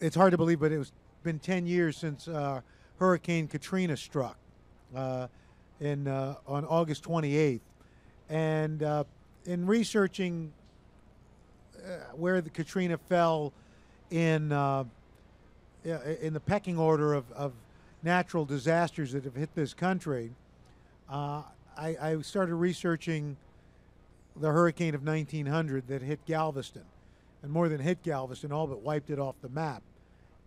it's hard to believe, but it was been 10 years since uh, Hurricane Katrina struck uh, in uh, on August 28th, and uh, in researching uh, where the Katrina fell in uh, in the pecking order of, of natural disasters that have hit this country, I, I started researching the hurricane of 1900 that hit Galveston, and more than hit Galveston, all but wiped it off the map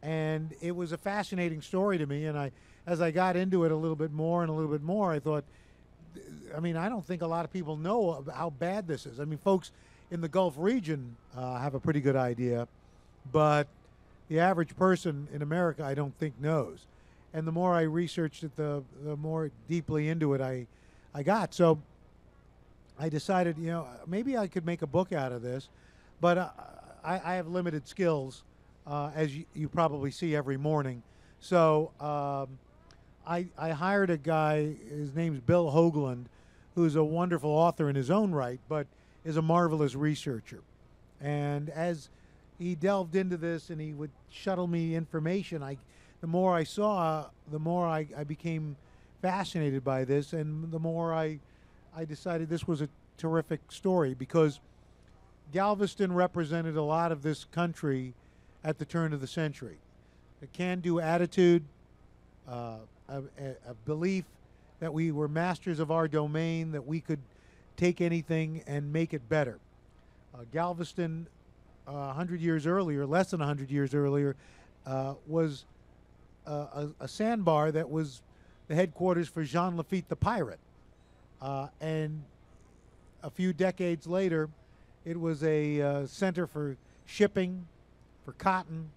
and it was a fascinating story to me. And I, as I got into it a little bit more and a little bit more, I thought, I mean, I don't think a lot of people know how bad this is. I mean, folks in the Gulf region uh, have a pretty good idea, but the average person in America, I don't think knows. And the more I researched it, the the more deeply into it I, I got. So. I decided, you know, maybe I could make a book out of this, but uh, I, I have limited skills uh, as you, you, probably see every morning. So um, I, I, hired a guy, his name's Bill Hogeland, who's a wonderful author in his own right, but is a marvelous researcher. And as he delved into this and he would shuttle me information, I, the more I saw, the more I, I became fascinated by this, and the more I, I decided this was a terrific story because Galveston represented a lot of this country at the turn of the century. A can do attitude, uh, a, a, belief that we were masters of our domain, that we could take anything and make it better. Uh, Galveston, uh, 100 years earlier, less than 100 years earlier, uh, was a, a, sandbar that was the headquarters for Jean Lafitte the pirate. Uh, and a few decades later, it was a uh, center for shipping, for cotton,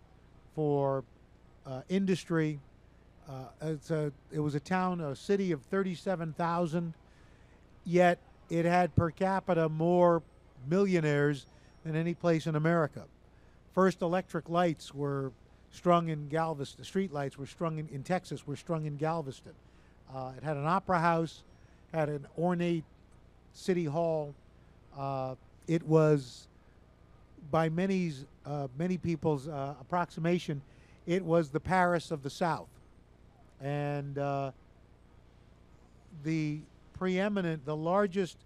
for uh, industry. Uh, it's a, it was a town, a city of 37,000, yet it had per capita more millionaires than any place in America. First electric lights were strung in Galveston. Street lights were strung in, in Texas, were strung in Galveston. Uh, it had an opera house, had an ornate city hall. Uh, it was by many uh, many people's uh, approximation, it was the Paris of the South, and uh, the preeminent, the largest,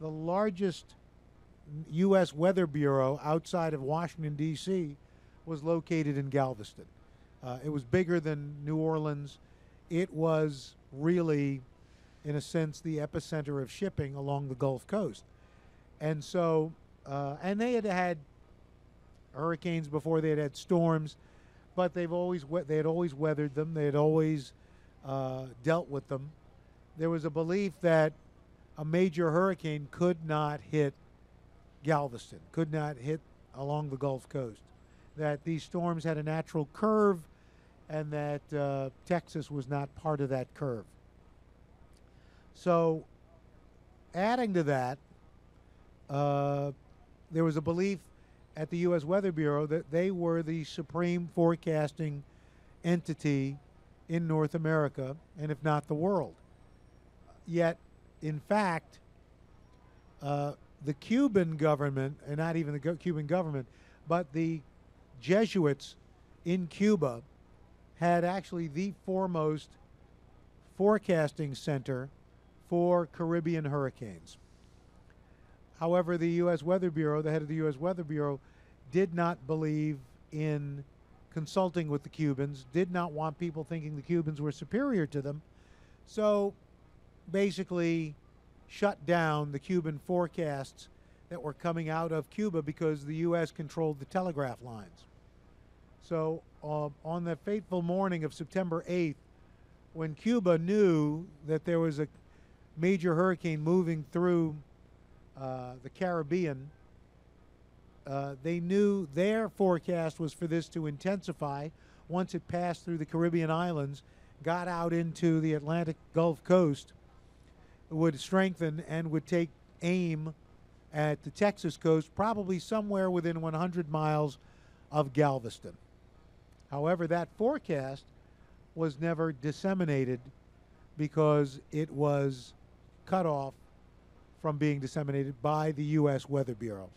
the largest U.S. Weather Bureau outside of Washington D.C. was located in Galveston. Uh, it was bigger than New Orleans. It was really, in a sense, the epicenter of shipping along the Gulf Coast, and so, uh, and they had had hurricanes before. They had had storms, but they've always they had always weathered them. They had always uh, dealt with them. There was a belief that a major hurricane could not hit Galveston, could not hit along the Gulf Coast. That these storms had a natural curve, and that uh, Texas was not part of that curve. So, adding to that, uh, there was a belief at the U.S. Weather Bureau that they were the supreme forecasting entity in North America, and if not the world. Yet, in fact, uh, the Cuban government, and not even the Cuban government, but the Jesuits in Cuba had actually the foremost forecasting center for Caribbean hurricanes. However, the U.S. Weather Bureau, the head of the U.S. Weather Bureau, did not believe in consulting with the Cubans, did not want people thinking the Cubans were superior to them. So basically shut down the Cuban forecasts that were coming out of Cuba because the U.S. controlled the telegraph lines. So uh, on the fateful morning of September 8th, when Cuba knew that there was a major hurricane moving through uh, the Caribbean, uh, they knew their forecast was for this to intensify once it passed through the Caribbean islands, got out into the Atlantic Gulf Coast, would strengthen and would take aim at the Texas coast, probably somewhere within 100 miles of Galveston. However, that forecast was never disseminated because it was cut off from being disseminated by the U.S. Weather Bureau.